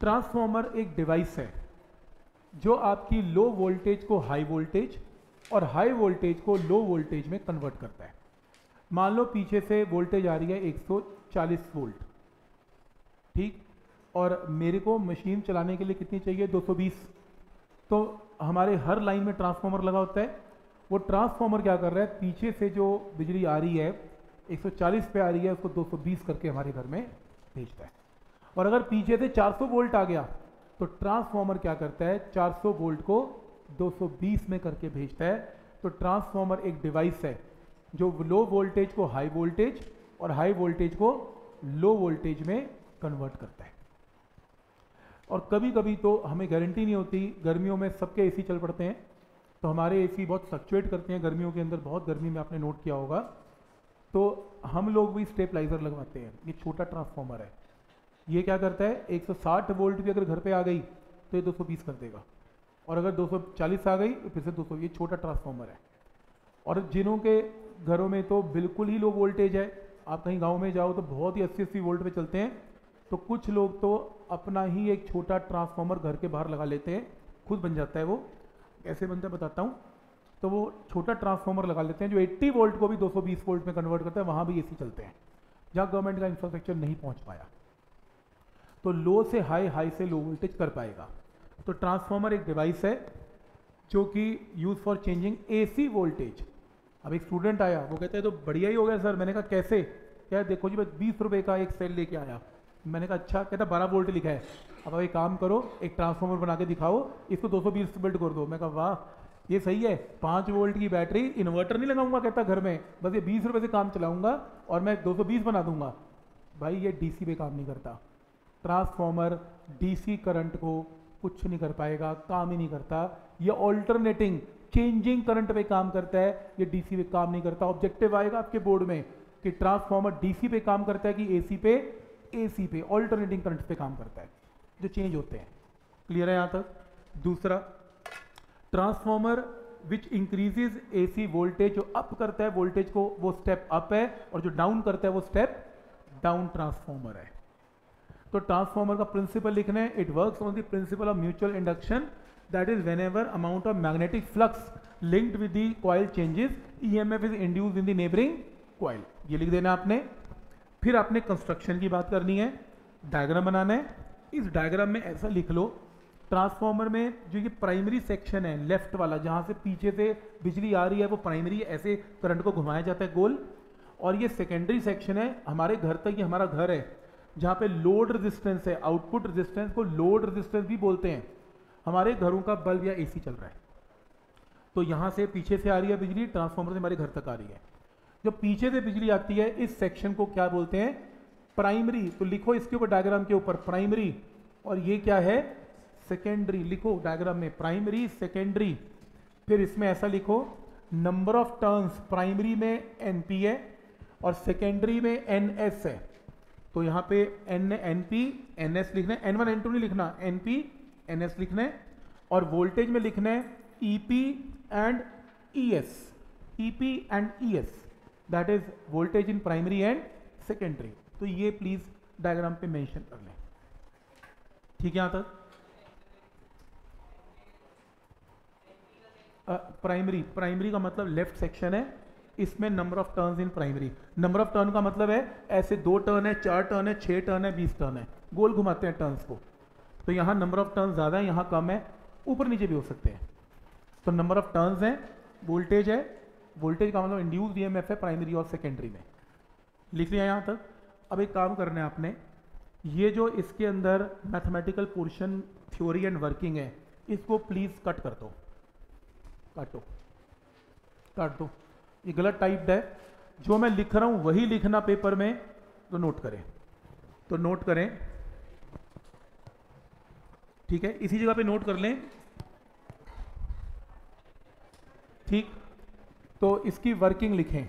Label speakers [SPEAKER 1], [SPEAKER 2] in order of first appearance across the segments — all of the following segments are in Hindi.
[SPEAKER 1] ट्रांसफॉर्मर एक डिवाइस है, जो आपकी लो वोल्टेज को हाई वोल्टेज और हाई वोल्टेज को लो वोल्टेज में कन्वर्ट करता है। मान लो पीछे से वोल्टेज आ रही है 140 वोल्ट, ठीक? और मेरे को मशीन चलाने के लिए कितनी चाहिए? 220 तो हमारे हर लाइन में ट्रांसफॉर्मर लगा होता है। वो ट्रांसफार्मर क्या कर रहा है? पीछे से जो बिजली आ रही है 140 पे आ रही है, उसको 220 करके हमारे घर में भेजता है। और अगर पीछे से 400 वोल्ट आ गया तो ट्रांसफॉर्मर क्या करता है? 400 वोल्ट को 220 में करके भेजता है। तो ट्रांसफॉर्मर एक डिवाइस है जो लो वोल्टेज को हाई वोल्टेज और हाई वोल्टेज को लो वोल्टेज में कन्वर्ट करता है। और कभी कभी तो हमें गारंटी नहीं होती, गर्मियों में सबके एसी चल पड़ते हैं। तो हमारे एसी बहुत फ्लक्चुएट करते हैं, गर्मियों के अंदर बहुत गर्मी में आपने नोट किया होगा। तो हम लोग भी स्टेपलाइजर लगवाते हैं। ये छोटा ट्रांसफॉर्मर है। ये क्या करता है? 160 वोल्ट भी अगर घर पे आ गई तो ये 220 कर देगा। और अगर 240 आ गई तो फिर से 200 ये छोटा ट्रांसफार्मर है। और जिनों के घरों में तो बिल्कुल ही लो वोल्टेज है, आप कहीं गाँव में जाओ तो बहुत ही अस्सी अस्सी वोल्ट पे चलते हैं तो कुछ लोग तो अपना ही एक छोटा ट्रांसफार्मर घर के बाहर लगा लेते हैं, खुद बन जाता है वो। कैसे बनता है बताता हूँ। तो वो छोटा ट्रांसफार्मर लगा लेते हैं, जो 80 वोल्ट को भी 220 वोल्ट में कन्वर्ट करता है, वहाँ भी एसी चलते हैं, जहाँ गवर्नमेंट का इंफ्रास्ट्रक्चर नहीं पहुँच पाया। तो लो से हाई हाई से लो वोल्टेज कर पाएगा। तो ट्रांसफार्मर एक डिवाइस है, जो कि use for changing AC voltage. अब एक स्टूडेंट आया, वो कहते हैं तो बढ़िया ही हो गया सर। मैंने कहा, कैसे? क्या देखो जी, मैं बीस रुपये का एक सेल लेके आया। मैंने कहा अच्छा। कहता, बारह वोल्ट लिखा है। अब एक काम करो, एक ट्रांसफार्मर बना के दिखाओ, इसको दो 220 वोल्ट कर दो। मैं कहा, वाह, ये सही है। पाँच वोल्ट की बैटरी, इन्वर्टर नहीं लगाऊँगा, कहता, घर में। बस ये बीस रुपये से काम चलाऊँगा और मैं 220 बना दूँगा। भाई, ये डीसी पे काम नहीं करता। ट्रांसफॉर्मर डीसी करंट को कुछ नहीं कर पाएगा, काम ही नहीं करता। ये ऑल्टरनेटिंग चेंजिंग करंट पे काम करता है, ये डीसी पे काम नहीं करता। ऑब्जेक्टिव आएगा आपके बोर्ड में कि ट्रांसफॉर्मर डीसी पे काम करता है कि एसी पे एसी पे ऑल्टरनेटिंग करंट पे काम करता है। जो चेंज होते हैं। क्लियर है यहाँ तक? दूसरा, transformer which increases AC voltage जो अप करता है वोल्टेज को, वो स्टेप अप है और जो डाउन करता है वो स्टेप डाउन ट्रांसफॉर्मर है। तो ट्रांसफॉर्मर का प्रिंसिपल लिखना है it work on the principle of mutual induction that is whenever amount of magnetic flux linked with the coil changes E M F is induce in the neighbouring coil ये लिख देना आपने। फिर आपने कंस्ट्रक्शन की बात करनी है डायग्राम बनाना है। इस डायग्राम में ऐसा लिख लो ट्रांसफॉर्मर में जो ये प्राइमरी सेक्शन है लेफ़्ट वाला, जहाँ से पीछे से बिजली आ रही है, वो प्राइमरी ऐसे करंट को घुमाया जाता है, गोल। और ये सेकेंडरी सेक्शन है, हमारे घर तक ये हमारा घर है। जहाँ पे लोड रेजिस्टेंस है आउटपुट रेजिस्टेंस को लोड रेजिस्टेंस भी बोलते हैं। हमारे घरों का बल्ब या एसी चल रहा है। तो यहाँ से पीछे से आ रही है बिजली ट्रांसफॉर्मर से हमारे घर तक आ रही है। जो पीछे से बिजली आती है, इस सेक्शन को क्या बोलते हैं? प्राइमरी तो लिखो इसके ऊपर डायग्राम के ऊपर प्राइमरी और ये क्या है? सेकेंडरी लिखो डायग्राम में प्राइमरी सेकेंडरी फिर इसमें ऐसा लिखो नंबर ऑफ़ टर्न्स प्राइमरी में एनपी है और सेकेंडरी में एनएस है। तो यहाँ पे N N P N S लिखना है एन वन एन टू नहीं लिखना। एन पी एन एस लिखना है और वोल्टेज में लिखना है E P and E S E P and E S that is voltage in primary and secondary तो ये प्लीज़ डायग्राम पे मेंशन कर लें। ठीक है, यहाँ तक? प्राइमरी प्राइमरी का मतलब लेफ़्ट सेक्शन है। इसमें number of turns in primary number of turn का मतलब है, ऐसे दो टर्न है, चार टर्न है, छह टर्न है, बीस टर्न है। गोल घुमाते हैं टर्न्स को। तो यहाँ नंबर ऑफ़ टर्न ज़्यादा है, यहाँ कम है, ऊपर नीचे भी हो सकते हैं। तो नंबर ऑफ़ टर्न्स है वोल्टेज है। वोल्टेज का मतलब इंड्यूस ईएमएफ है प्राइमरी और सेकेंडरी में। लिख लिया यहाँ तक? अब एक काम करना है आपने। ये जो इसके अंदर mathematical portion theory and working है, इसको प्लीज़ कट कर दो। काटो। काट दो। ये गलत टाइप्ड है। जो मैं लिख रहा हूँ, वही लिखना पेपर में तो नोट करें। तो नोट करें। ठीक है, इसी जगह पे नोट कर लें। ठीक तो इसकी वर्किंग लिखें।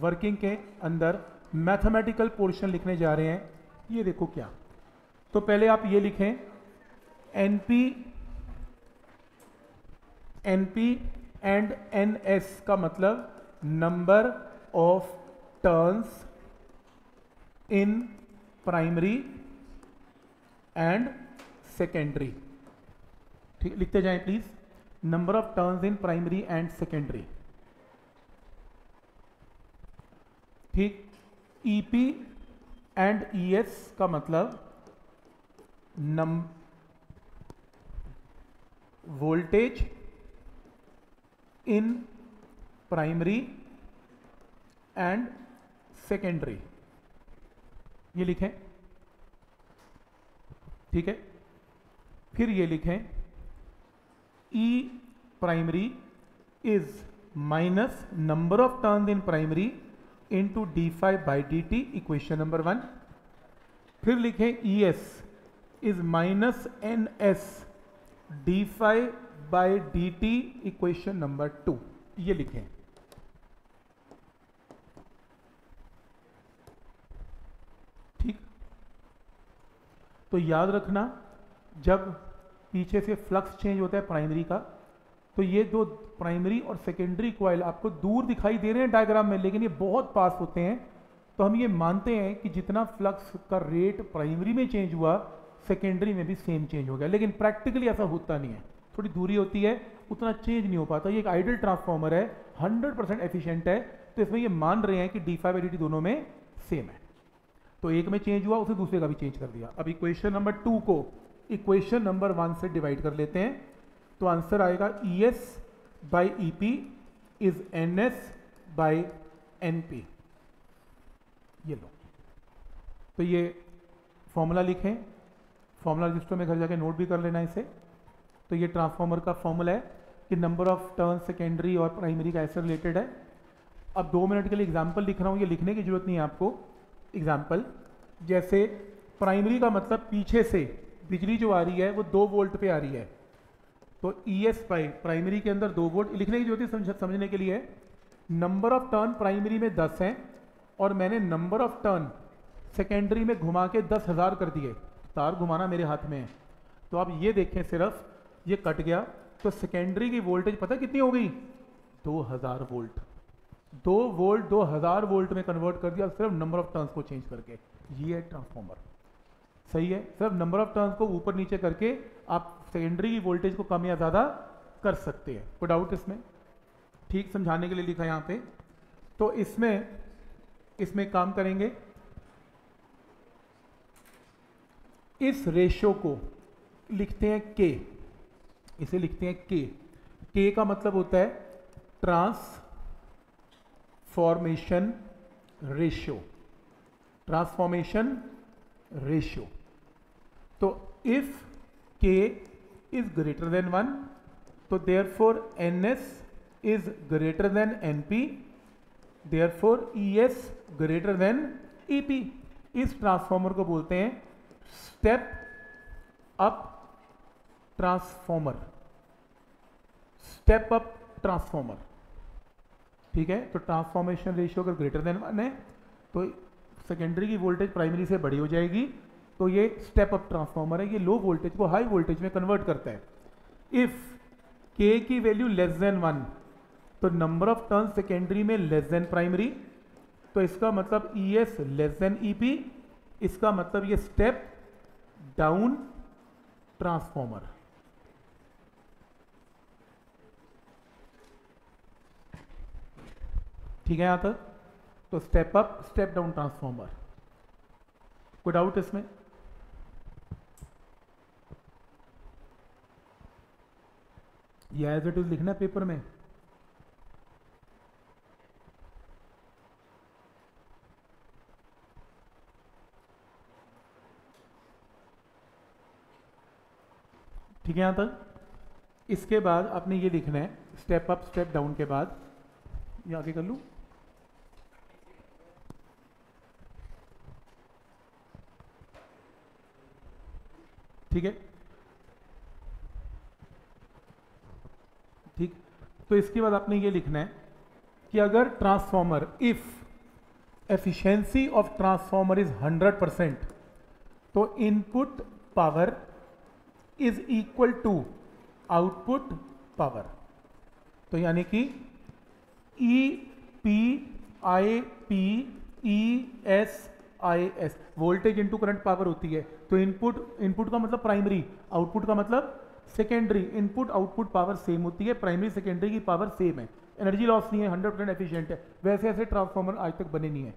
[SPEAKER 1] वर्किंग के अंदर मैथमेटिकल पोर्शन लिखने जा रहे हैं। ये देखो क्या। तो पहले आप ये लिखें। NP NP and N S का मतलब number of turns in primary and secondary ठीक, लिखते जाएँ please number of turns in primary and secondary ठीक ईपी एंड ईएस का मतलब नम voltage in primary and secondary ये लिखें। ठीक है? फिर ये लिखें E primary is minus number of turn in primary into D five by D T equation number one फिर लिखें E S is minus N S D five by D T equation number two ये लिखें ठीक तो याद रखना, जब पीछे से फ्लक्स चेंज होता है प्राइमरी का तो ये दो प्राइमरी और सेकेंडरी क्वाइल आपको दूर दिखाई दे रहे हैं डायग्राम में, लेकिन ये बहुत पास होते हैं। तो हम ये मानते हैं कि जितना फ्लक्स का रेट प्राइमरी में चेंज हुआ सेकेंडरी में भी सेम चेंज हो गया। लेकिन प्रैक्टिकली ऐसा होता नहीं है। थोड़ी दूरी होती है, उतना चेंज नहीं हो पाता। ये एक आइडल ट्रांसफॉर्मर है 100 परसेंट एफिशियंट है। तो इसमें ये मान रहे हैं कि डी फाइव दोनों में सेम है। तो एक में चेंज हुआ, उसे दूसरे का भी चेंज कर दिया। अब इक्वेशन नंबर टू को इक्वेशन नंबर वन से डिवाइड कर लेते हैं। तो आंसर आएगा E S by E P is N S by N P ये लो। तो ये फॉर्मूला लिखें। फॉर्मूला रजिस्टर में घर जाके नोट भी कर लेना इसे। तो ये ट्रांसफॉर्मर का फॉर्मूला है कि नंबर ऑफ़ टर्न सेकेंडरी और प्राइमरी का ऐसे रिलेटेड है। अब दो मिनट के लिए एग्ज़ाम्पल लिख रहा हूँ, ये लिखने की ज़रूरत नहीं है आपको। एग्ज़ाम्पल जैसे प्राइमरी का मतलब पीछे से बिजली जो आ रही है वो दो वोल्ट पे आ रही है। तो ई एस पाई प्राइमरी के अंदर दो वोल्ट लिखने की ज़रूरत है समझ, समझने के लिए। नंबर ऑफ़ टर्न प्राइमरी में दस हैं और मैंने नंबर ऑफ़ टर्न सेकेंडरी में घुमा के दस हज़ार कर दिए। तार घुमाना मेरे हाथ में है। तो आप ये देखें सिर्फ़ ये कट गया। तो सेकेंडरी की वोल्टेज पता कितनी हो गई? दो हज़ार वोल्ट दो वोल्ट दो हज़ार वोल्ट में कन्वर्ट कर दिया सिर्फ़ नंबर ऑफ़ टर्न्स को चेंज करके। ये है ट्रांसफॉर्मर सही है? सिर्फ़ नंबर ऑफ़ टर्न्स को ऊपर नीचे करके आप सेकेंडरी की वोल्टेज को कम या ज़्यादा कर सकते हैं। कोई डाउट इसमें? ठीक समझाने के लिए लिखा यहाँ पे। तो इसमें इसमें काम करेंगे। इस रेशो को लिखते हैं के इसे लिखते हैं के के का मतलब होता है ट्रांसफॉर्मेशन रेशियो ट्रांसफॉर्मेशन रेशियो तो if K is greater than one तो therefore N S is greater than N P therefore E S greater than E P इस ट्रांसफॉर्मर को बोलते हैं step up transformer step up transformer ठीक है? तो ट्रांसफॉर्मेशन रेशियो अगर ग्रेटर देन वन है तो सेकेंडरी की वोल्टेज प्राइमरी से बड़ी हो जाएगी। तो ये स्टेप अप ट्रांसफॉर्मर है, ये लो वोल्टेज को हाई वोल्टेज में कन्वर्ट करता है। इफ़ के की वैल्यू लेस देन वन तो नंबर ऑफ़ टर्न सेकेंडरी में लेस देन प्राइमरी तो इसका मतलब E S less than E P इसका मतलब ये स्टेप डाउन ट्रांसफॉर्मर ठीक है यहाँ तक? तो step up step down transformer कोई डाउट इसमें? ये एज इट इज़ लिखना पेपर में। ठीक है यहाँ तक? इसके बाद आपने ये लिखना है स्टेप अप स्टेप डाउन के बाद। ये आगे कर लू? ठीक है? ठीक? तो इसके बाद आपने ये लिखना है कि अगर transformer if efficiency of transformer is 100 percent तो input power is equal to output power तो यानी कि E P I P E S I S voltage into current power होती है। तो इनपुट इनपुट का मतलब प्राइमरी आउटपुट का मतलब secondary input output power same होती है। प्राइमरी सेकेंडरी की पावर सेम है। एनर्जी लॉस नहीं है हंड्रेड परसेंट एफिशियंट है। वैसे ऐसे ट्रांसफॉर्मर आज तक बने नहीं है।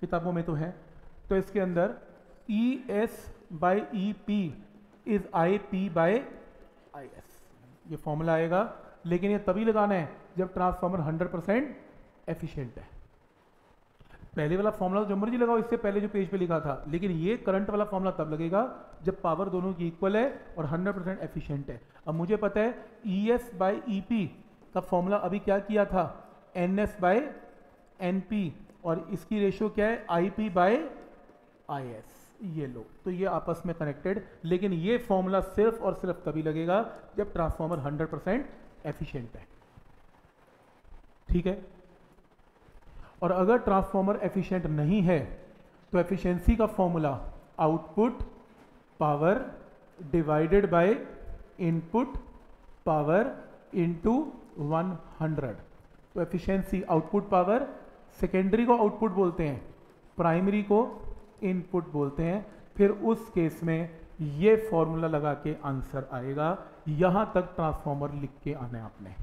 [SPEAKER 1] किताबों में तो है। तो इसके अंदर E S by E P is I P by I S ये फॉर्मूला आएगा। लेकिन ये तभी लगाना है जब ट्रांसफॉर्मर 100 परसेंट एफिशियंट है। पहले वाला फॉर्मूला जो मर्ज़ी लगाओ, इससे पहले जो पेज पे लिखा था। लेकिन ये करंट वाला फॉर्मूला तब लगेगा जब पावर दोनों की इक्वल है और 100 परसेंट एफिशियंट है। अब मुझे पता है E S by E P का फॉर्मूला अभी क्या किया था? N S by N P और इसकी रेशियो क्या है? I P by I S ये लो। तो ये आपस में कनेक्टेड लेकिन ये फॉर्मूला सिर्फ़ और सिर्फ़ तभी लगेगा जब ट्रांसफॉर्मर 100 परसेंट एफिशियंट है। ठीक है? और अगर ट्रांसफॉर्मर एफिशिएंट नहीं है तो एफिशिएंसी का formula output power divided by input power into 100 तो एफिशिएंसी आउटपुट पावर सेकेंडरी को आउटपुट बोलते हैं प्राइमरी को इनपुट बोलते हैं। फिर उस केस में ये फॉर्मूला लगा के आंसर आएगा। यहाँ तक ट्रांसफॉर्मर लिख के आना है आपने।